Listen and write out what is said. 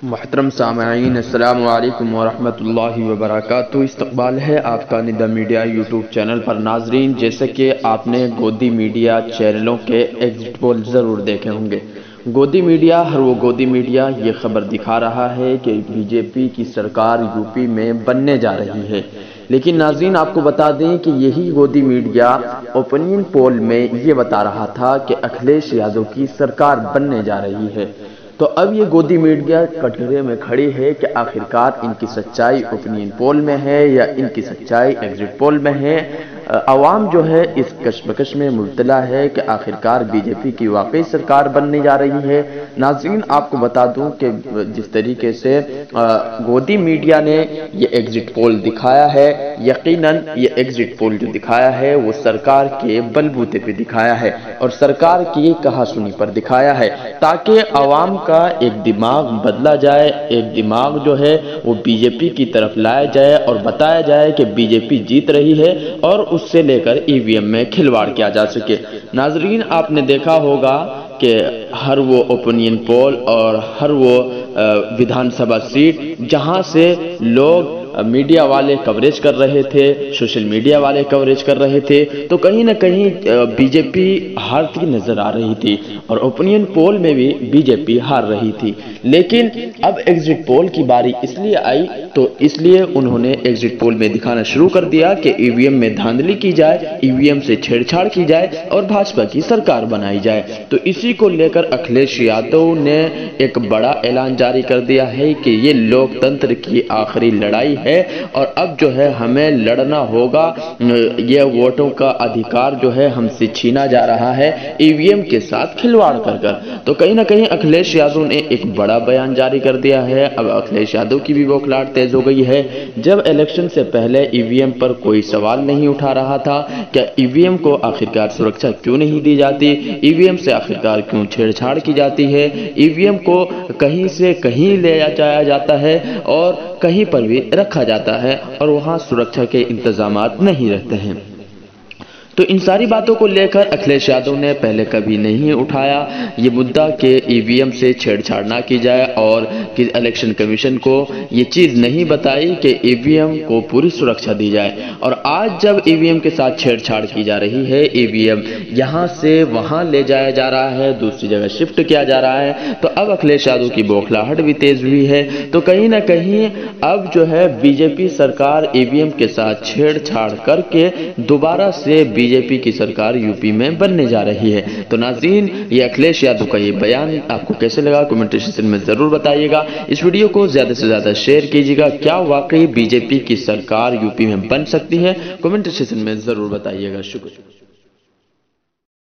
मोहतरम सामीन अल्लाम वरहमल वबरक इस्तबाल है आपका निदा मीडिया यूट्यूब चैनल पर नाजरीन, जैसे कि आपने गोदी मीडिया चैनलों के एग्जिट पोल ज़रूर देखे होंगे। गोदी मीडिया, हर वो गोदी मीडिया, ये खबर दिखा रहा है कि बीजेपी की सरकार यूपी में बनने जा रही है। लेकिन नाजरीन, आपको बता दें कि यही गोदी मीडिया ओपिनियन पोल में ये बता रहा था कि अखिलेश यादव की सरकार बनने जा रही है। तो अब ये गोदी मीडिया कटघरे में खड़ी है कि आखिरकार इनकी सच्चाई ओपिनियन पोल में है या इनकी सच्चाई एग्जिट पोल में है। आवाम जो है इस कशमकश में मुबतला है कि आखिरकार बीजेपी की वाकई सरकार बनने जा रही है। नाजीन आपको बता दूँ कि जिस तरीके से गोदी मीडिया ने ये एग्जिट पोल दिखाया है, यकीनन ये एग्जिट पोल जो दिखाया है, वो सरकार के बलबूते पे दिखाया है और सरकार की कहा सुनी पर दिखाया है ताकि आवाम का एक दिमाग बदला जाए, एक दिमाग जो है वो बीजेपी की तरफ़ लाया जाए और बताया जाए कि बीजेपी जीत रही है और उससे लेकर ईवीएम में खिलवाड़ किया जा सके। नाजरीन, आपने देखा होगा कि हर वो ओपिनियन पोल और हर वो विधानसभा सीट जहाँ से लोग मीडिया वाले कवरेज कर रहे थे सोशल मीडिया वाले कवरेज कर रहे थे तो कहीं ना कहीं बीजेपी हारती नज़र आ रही थी और ओपिनियन पोल में भी बीजेपी हार रही थी। लेकिन अब एग्जिट पोल की बारी इसलिए आई तो इसलिए उन्होंने एग्जिट पोल में दिखाना शुरू कर दिया कि ईवीएम में धांधली की जाए ईवीएम से छेड़छाड़ की जाए और भाजपा की सरकार बनाई जाए। तो इसी को लेकर अखिलेश यादव ने एक बड़ा ऐलान जारी कर दिया है कि ये लोकतंत्र की आखिरी लड़ाई है और अब जो है हमें लड़ना होगा। ये वोटों का अधिकार जो है हमसे छीना जा रहा है ईवीएम के साथ खिलवाड़ कर कर। तो कहीं ना कहीं अखिलेश यादव ने एक बड़ा बयान जारी कर दिया है। अब अखिलेश यादव की भी बौखलाट तेज हो गई है। जब इलेक्शन से पहले ईवीएम पर कोई सवाल नहीं उठा रहा था, क्या ईवीएम को आखिरकार सुरक्षा क्यों नहीं दी जाती? ईवीएम से आखिरकार क्यों छेड़छाड़ की जाती है? ईवीएम को कहीं से कहीं ले जाया जाता है और कहीं पर भी रखा जाता है और वहाँ सुरक्षा के इंतज़ाम नहीं रहते हैं। तो इन सारी बातों को लेकर अखिलेश यादव ने पहले कभी नहीं उठाया। ये मुद्दा कि ईवीएम से छेड़छाड़ ना की जाए और कि इलेक्शन कमीशन को ये चीज़ नहीं बताई कि ईवीएम को पूरी सुरक्षा दी जाए। और आज जब ईवीएम के साथ छेड़छाड़ की जा रही है ईवीएम यहाँ से वहाँ ले जाया जा रहा है, दूसरी जगह शिफ्ट किया जा रहा है तो अब अखिलेश यादव की बौखलाहट भी तेज हुई है। तो कहीं ना कहीं अब जो है बीजेपी सरकार ईवीएम के साथ छेड़छाड़ करके दोबारा से बीजेपी की सरकार यूपी में बनने जा रही है। तो नाजीन ये अखिलेश यादव का ये बयान आपको कैसे लगा? कमेंट सेशन में ज़रूर बताइएगा। इस वीडियो को ज़्यादा से ज़्यादा शेयर कीजिएगा। क्या वाकई बीजेपी की सरकार यूपी में बन सकती है? कमेंट सेशन में ज़रूर बताइएगा। शुक्रिया।